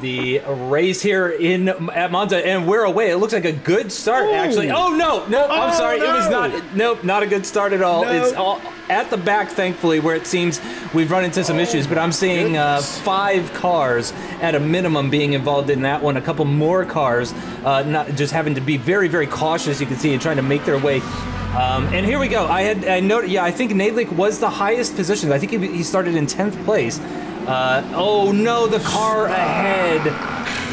the race here in at Monza, and we're away. It looks like a good start, Ooh. actually. Oh no, no, I'm oh, sorry, no. it was not. Nope, not a good start at all. No. It's all at the back, thankfully, where it seems we've run into some oh, issues. But I'm seeing uh, five cars at a minimum being involved in that one. A couple more cars, uh, not just having to be very, very cautious. You can see, and trying to make their way um, and here we go. I had I noted. Yeah, I think Nadlik was the highest position. I think he, he started in tenth place. Uh, oh no, the car ahead.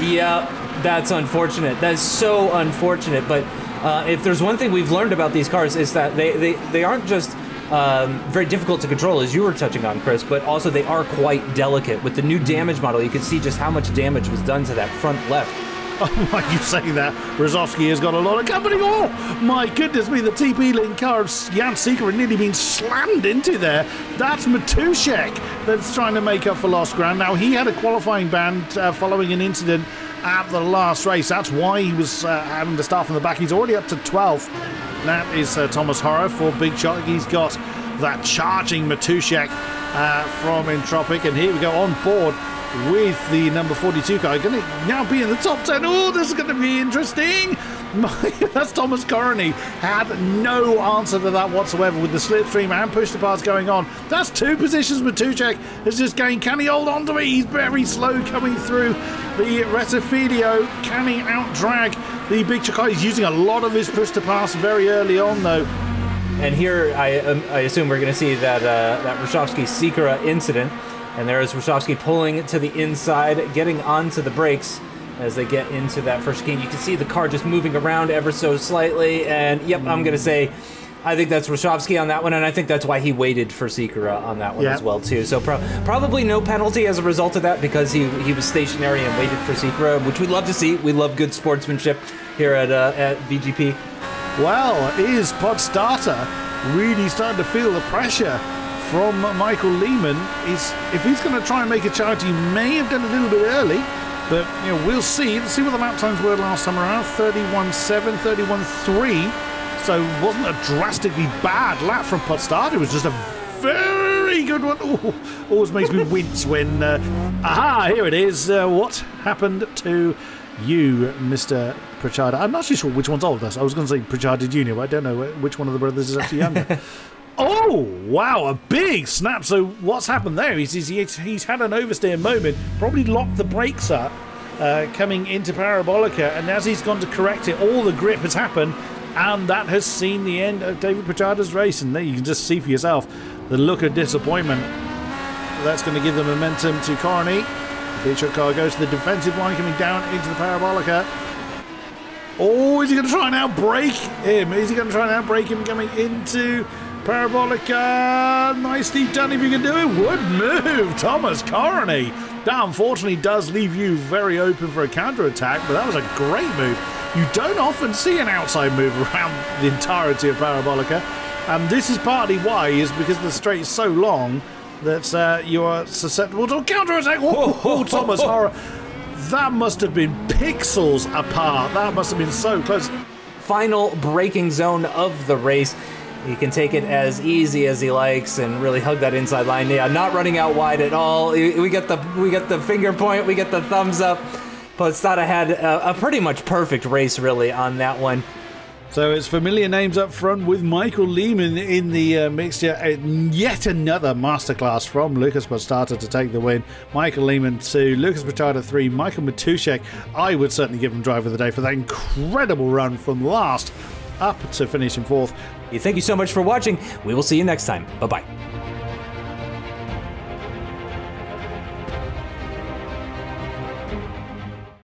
Yep, that's unfortunate. That's so unfortunate. But uh, if there's one thing we've learned about these cars is that they they, they aren't just um, very difficult to control, as you were touching on, Chris, but also they are quite delicate. With the new damage model, you can see just how much damage was done to that front left. Oh, my, you say that? Rosowski has got a lot of company. Oh, my goodness me, the TP-Link car of Jan Seeker had nearly been slammed into there. That's Matuszek that's trying to make up for lost ground. Now, he had a qualifying ban uh, following an incident at the last race. That's why he was uh, having to start from the back. He's already up to 12th. That is uh, Thomas Horror for Big Shot. He's got that charging Matuszek uh, from Entropic. And here we go on board with the number 42 car. Going to now be in the top 10. Oh, this is going to be interesting. That's Thomas Corney. Had no answer to that whatsoever with the slipstream and push the pass going on. That's two positions. Matuszek has just gained. Can he hold on to it? He's very slow coming through the Rettifilo. Can he out drag the Big Chikai? He's using a lot of his push to pass very early on, though. And here, I, um, I assume we're going to see that uh, that Roshovsky Sikora incident. And there is Rosowski pulling to the inside, getting onto the brakes as they get into that first chicane. You can see the car just moving around ever so slightly. And yep, I'm going to say I think that's Roshovsky on that one, and I think that's why he waited for Sikora on that one yep. as well too. So pro probably no penalty as a result of that because he he was stationary and waited for Sikora, which we love to see. We love good sportsmanship here at uh, at VGP. Well, is Podstata really starting to feel the pressure from Michael Lehman is if he's going to try and make a charge, he may have done a little bit early, but you know we'll see. Let's see what the lap times were last time around: 31.7, 31.3. So wasn't a drastically bad lap from Podstad. It was just a very good one. Ooh, always makes me wince when. Uh, aha! Here it is. Uh, what happened to you, Mister Pritchard? I'm not sure which one's older. I was going to say Pritchard Jr., but I don't know which one of the brothers is actually younger. Oh, wow, a big snap. So what's happened there is, is he's, he's had an oversteer moment, probably locked the brakes up uh, coming into Parabolica, and as he's gone to correct it, all the grip has happened, and that has seen the end of David Pachada's race. And there you can just see for yourself the look of disappointment. That's going to give the momentum to Corney. The shot car goes to the defensive line coming down into the Parabolica. Oh, is he going to try and outbrake him? Is he going to try and outbrake him coming into Parabolica, nicely done if you can do it. Would move, Thomas Corney. That unfortunately does leave you very open for a counter attack, but that was a great move. You don't often see an outside move around the entirety of Parabolica, and this is partly why, is because the straight is so long that uh, you are susceptible to a counter attack. Oh, oh, Thomas Horror. That must have been pixels apart. That must have been so close. Final breaking zone of the race. He can take it as easy as he likes and really hug that inside line. Yeah, not running out wide at all. We get the we get the finger point. We get the thumbs up. Podstata had a, a pretty much perfect race really on that one. So it's familiar names up front with Michael Lehman in the uh, mixture. Yet another masterclass from Lucas Podstata to take the win. Michael Lehman 2, Lucas Podstata 3, Michael Matuszek. I would certainly give him driver of the day for that incredible run from last up to finishing fourth. Thank you so much for watching. We will see you next time. Bye bye.